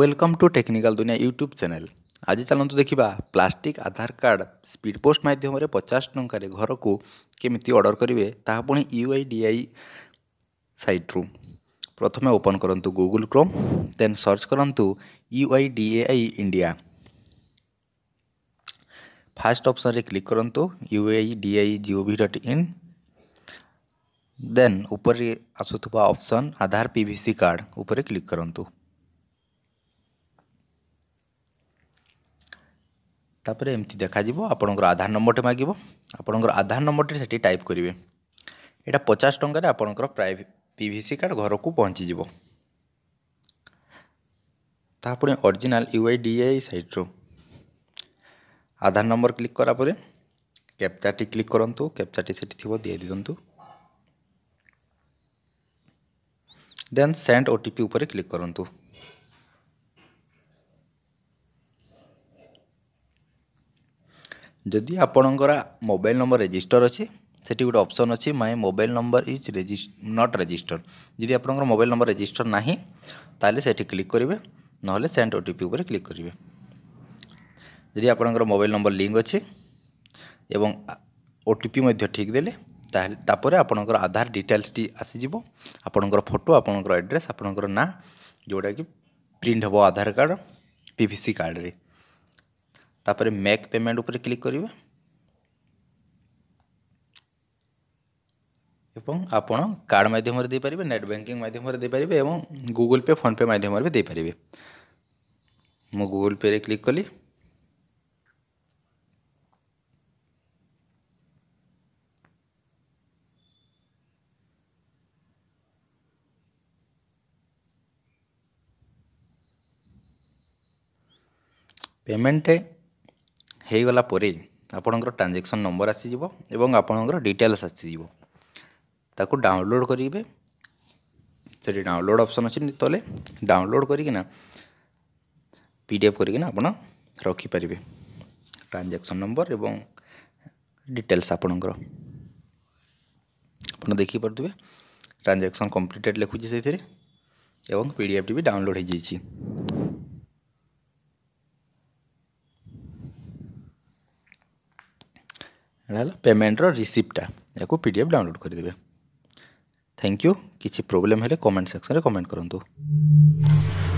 welcome to technical ଦୁନିଆ YouTube channel ଆଜି ଚାଲନ୍ତୁ ଦେଖିବା plastic Aadhaar card speed post ମାଧ୍ୟମରେ ପଚାଶ ଟଙ୍କାରେ ଘରକୁ କେମିତି ଅର୍ଡ଼ର କରିବେ ତାହା ପୁଣି ୟୁ ଆଇ ଡି ଆଇ ସାଇଟ୍ରୁ ପ୍ରଥମେ ଓପନ୍ କରନ୍ତୁ ଗୁଗୁଲ୍ କ୍ରୋମ୍ ଦେନ୍ ସର୍ଚ୍ଚ କରନ୍ତୁ U I D A I India first ଅପ୍ସନ୍ରେ click କରନ୍ତୁ U I D A I G O V dot in ଉପରେ ଆସୁଥିବା ଅପ୍ସନ୍ ଆଧାର ପିଭିସି କାର୍ଡ଼ ଉପରେ କ୍ଲିକ୍ କରନ୍ତୁ ତାପରେ ଏମିତି ଦେଖାଯିବ ଆପଣଙ୍କର ଆଧାର ନମ୍ବରଟି ମାଗିବ ଆପଣଙ୍କର ଆଧାର ନମ୍ବରଟି ସେଠି ଟାଇପ୍ କରିବେ ଏଇଟା ପଚାଶ ଟଙ୍କାରେ ଆପଣଙ୍କର ପ୍ରାଇ ପି ଭି ସି କାର୍ଡ଼ ଘରକୁ ପହଞ୍ଚିଯିବ ତାପରେ original U I D A ସାଇଟ୍ରୁ Aadhaar number click କଲାପରେ କ୍ୟାପ୍ଚାଟି କ୍ଲିକ୍ କରନ୍ତୁ କ୍ୟାପ୍ଚାଟି ସେଠି ଥିବ ଦେଇ ଦିଅନ୍ତୁ then send O T P ଉପରେ କ୍ଲିକ୍ କରନ୍ତୁ ଯଦି ଆପଣଙ୍କର ମୋବାଇଲ୍ ନମ୍ବର ରେଜିଷ୍ଟର୍ ଅଛି ସେଠି ଗୋଟେ ଅପସନ୍ ଅଛି my mobile number is regist not register ଯଦି ଆପଣଙ୍କର ମୋବାଇଲ୍ ନମ୍ବର ରେଜିଷ୍ଟର୍ ନାହିଁ ତାହେଲେ ସେଠି କ୍ଲିକ୍ କରିବେ ନହେଲେ ସେଣ୍ଡ ଓ ଟି ପି ଉପରେ କ୍ଲିକ୍ କରିବେ ଯଦି ଆପଣଙ୍କର ମୋବାଇଲ୍ ନମ୍ବର ଲିଙ୍କ୍ ଅଛି ଏବଂ ଓ ଟି ପି ମଧ୍ୟ ଠିକ୍ ଦେଲେ ତାହେଲେ ତାପରେ ଆପଣଙ୍କର ଆଧାର ଡିଟେଲ୍ସଟି ଆସିଯିବ ଆପଣଙ୍କର ଫଟୋ ଆପଣଙ୍କର ଆଡ୍ରେସ୍ ଆପଣଙ୍କର ନାଁ ଯେଉଁଟାକି ପ୍ରିଣ୍ଟ ହେବ ଆଧାର କାର୍ଡ଼ ପିଭିସି କାର୍ଡ଼ରେ तापर मैक पेमेंट उपर क्लिक करेंगे आपड़ कार्ड मध्यम नेट बैंकिंग मध्यम एवं गूगल पे फोन पे मध्यम भी देपारे मु गूगल पे रे क्लिक कली पेमेंट है ହୋଇଗଲା ପରେ ଆପଣଙ୍କର ଟ୍ରାଞ୍ଜାକ୍ସନ୍ ନମ୍ବର ଆସିଯିବ ଏବଂ ଆପଣଙ୍କର ଡିଟେଲ୍ସ ଆସିଯିବ ତାକୁ ଡାଉନଲୋଡ଼୍ କରିବେ ସେଠି ଡାଉନଲୋଡ଼୍ ଅପସନ୍ ଅଛି ତଳେ ଡାଉନଲୋଡ଼୍ କରିକିନା ପି ଡି ଏଫ୍ କରିକିନା ଆପଣ ରଖିପାରିବେ ଟ୍ରାଞ୍ଜାକ୍ସନ୍ ନମ୍ବର ଏବଂ ଡିଟେଲ୍ସ ଆପଣଙ୍କର ଆପଣ ଦେଖିପାରୁଥିବେ ଟ୍ରାଞ୍ଜାକ୍ସନ୍ କମ୍ପ୍ଲିଟେଡ଼୍ ଲେଖୁଛି ସେଇଥିରେ ଏବଂ ପି ଡି ଏଫ୍ଟି ବି ଡାଉନଲୋଡ଼୍ ହୋଇଯାଇଛି ଏଇଟା ହେଲା ପେମେଣ୍ଟର ରିସିପ୍ଟଟା ଏହାକୁ ପି ଡି ଏଫ୍ ଡାଉନଲୋଡ଼୍ କରିଦେବେ ଥ୍ୟାଙ୍କ ୟୁ କିଛି ପ୍ରୋବ୍ଲେମ୍ ହେଲେ କମେଣ୍ଟ ସେକ୍ସନରେ କମେଣ୍ଟ କରନ୍ତୁ